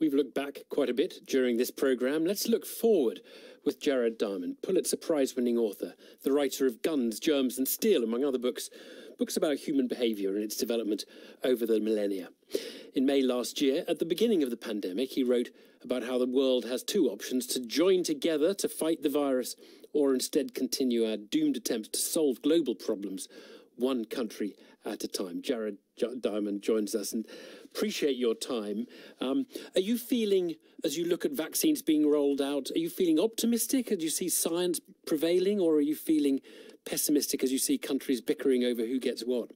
We've looked back quite a bit during this programme. Let's look forward with Jared Diamond, Pulitzer Prize winning author, the writer of Guns, Germs and Steel, among other books, books about human behaviour and its development over the millennia. In May last year, at the beginning of the pandemic, he wrote about how the world has two options to join together to fight the virus or instead continue our doomed attempts to solve global problems one country at a time. Jared Diamond joins us and appreciate your time. Um, are you feeling, as you look at vaccines being rolled out, are you feeling optimistic as you see science prevailing, or are you feeling pessimistic as you see countries bickering over who gets what?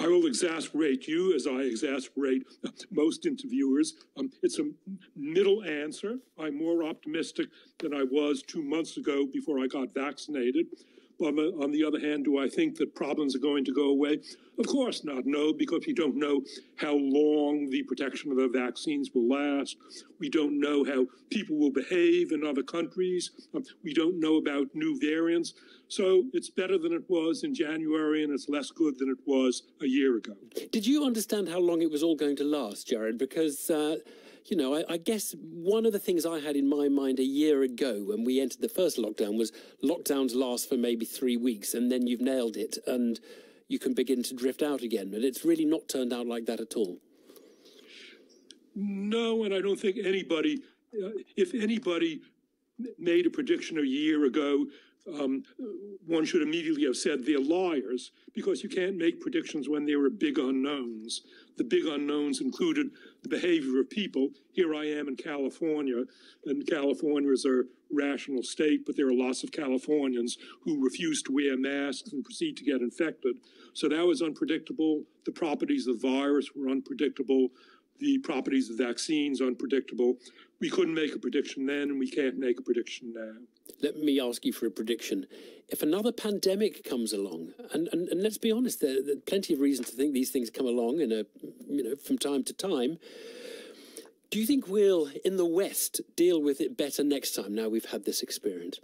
I will exasperate you as I exasperate most interviewers. Um, it's a middle answer. I'm more optimistic than I was two months ago before I got vaccinated. On the, on the other hand, do I think that problems are going to go away? Of course not. No, because we don't know how long the protection of the vaccines will last. We don't know how people will behave in other countries. Um, we don't know about new variants. So it's better than it was in January, and it's less good than it was a year ago. Did you understand how long it was all going to last, Jared? Because uh, you know, I, I, guess one of the things I had in my mind a year ago when we entered the first lockdown was lockdowns last for maybe three weeks and then you've nailed it and you can begin to drift out again. And it's really not turned out like that at all. No, and I don't think anybody, uh, if anybody made a prediction a year ago um, one should immediately have said they're liars because you can't make predictions when there are big unknowns. The big unknowns included the behavior of people. Here I am in California, and California is a rational state, but there are lots of Californians who refuse to wear masks and proceed to get infected. So that was unpredictable. The properties of the virus were unpredictable. The properties of vaccines unpredictable. We couldn't make a prediction then, and we can't make a prediction now let me ask you for a prediction. If another pandemic comes along, and, and, and let's be honest, there, there are plenty of reason to think these things come along in a, you know, from time to time. Do you think we'll, in the West, deal with it better next time now we've had this experience?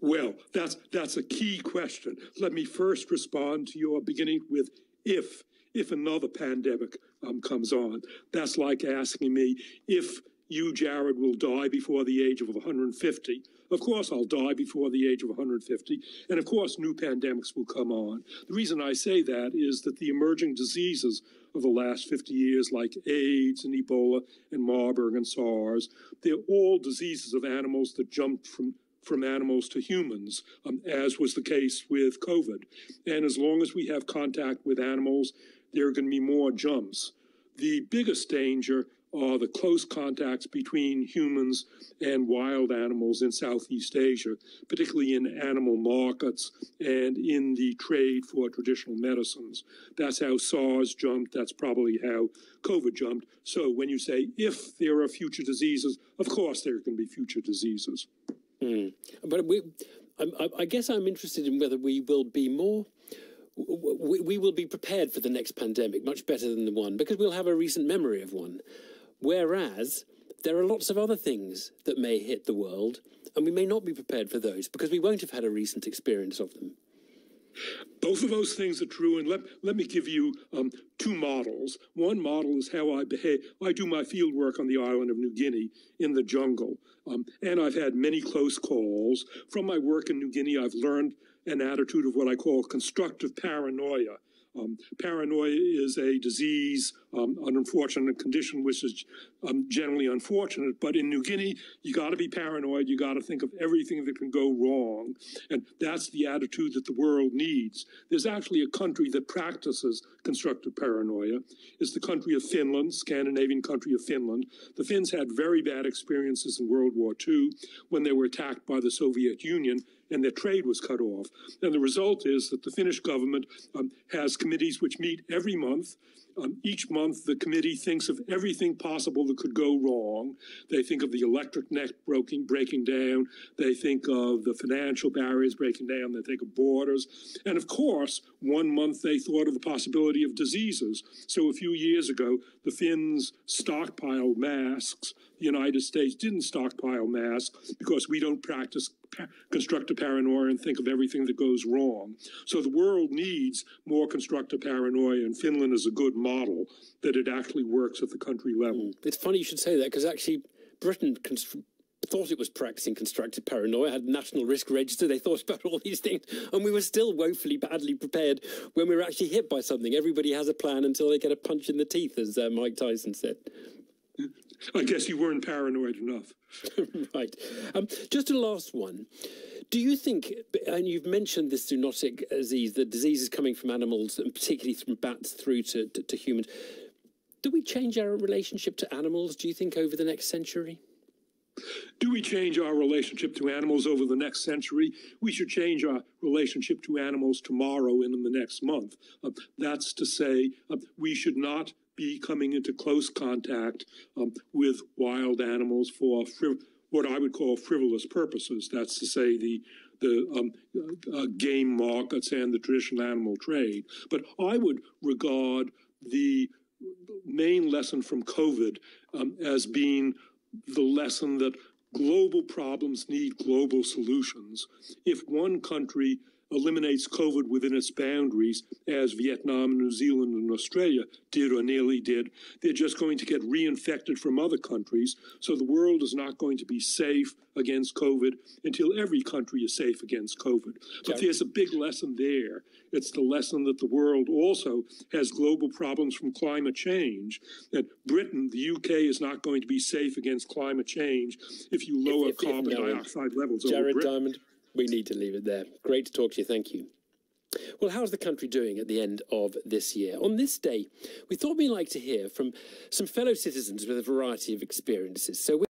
Well, that's that's a key question. Let me first respond to your beginning with if if another pandemic um, comes on. That's like asking me if you, Jared, will die before the age of 150. Of course, I'll die before the age of 150. And of course, new pandemics will come on. The reason I say that is that the emerging diseases of the last 50 years, like AIDS and Ebola and Marburg and SARS, they're all diseases of animals that jumped from from animals to humans, um, as was the case with COVID. And as long as we have contact with animals, there are going to be more jumps. The biggest danger are the close contacts between humans and wild animals in Southeast Asia, particularly in animal markets and in the trade for traditional medicines. That's how SARS jumped. That's probably how COVID jumped. So when you say if there are future diseases, of course there can be future diseases. Mm. But we, I, I guess I'm interested in whether we will be more we, we, will be prepared for the next pandemic much better than the one because we'll have a recent memory of one. Whereas there are lots of other things that may hit the world, and we may not be prepared for those because we won't have had a recent experience of them. Both of those things are true, and let, let me give you um, two models. One model is how I behave. I do my field work on the island of New Guinea in the jungle, um, and I've had many close calls. From my work in New Guinea, I've learned an attitude of what I call constructive paranoia. Um, paranoia is a disease, um, an unfortunate condition, which is um, generally unfortunate. But in New Guinea, you got to be paranoid. You got to think of everything that can go wrong. And that's the attitude that the world needs. There's actually a country that practices constructive paranoia. It's the country of Finland, Scandinavian country of Finland. The Finns had very bad experiences in World War II when they were attacked by the Soviet Union and their trade was cut off. And the result is that the Finnish government um, has committees which meet every month. Um, each month, the committee thinks of everything possible that could go wrong. They think of the electric net breaking, breaking down. They think of the financial barriers breaking down. They think of borders. And of course, one month they thought of the possibility of diseases. So a few years ago, the Finns stockpiled masks. The United States didn't stockpile masks because we don't practice constructive paranoia and think of everything that goes wrong. So the world needs more constructive paranoia, and Finland is a good model that it actually works at the country level. It's funny you should say that because actually Britain thought it was practicing constructive paranoia, had national risk register, they thought about all these things, and we were still woefully badly prepared when we were actually hit by something. Everybody has a plan until they get a punch in the teeth, as uh, Mike Tyson said. I guess you weren't paranoid enough. right. Um, just a last one. Do you think, and you've mentioned this zoonotic disease, the disease is coming from animals and particularly from bats through to, to, to humans. Do we change our relationship to animals, do you think, over the next century? Do we change our relationship to animals over the next century? We should change our relationship to animals tomorrow and in the next month. Uh, that's to say, uh, we should not be coming into close contact um, with wild animals for what I would call frivolous purposes. That's to say, the the um, uh, game markets and the traditional animal trade. But I would regard the main lesson from COVID um, as being the lesson that global problems need global solutions. If one country eliminates COVID within its boundaries, as Vietnam, New Zealand, and Australia did or nearly did. They're just going to get reinfected from other countries. So the world is not going to be safe against COVID until every country is safe against COVID. But there's a big lesson there. It's the lesson that the world also has global problems from climate change. That Britain, the UK, is not going to be safe against climate change if you lower if, if, carbon no, dioxide levels. Jared Diamond we need to leave it there. Great to talk to you. Thank you. Well, how's the country doing at the end of this year? On this day, we thought we'd like to hear from some fellow citizens with a variety of experiences. So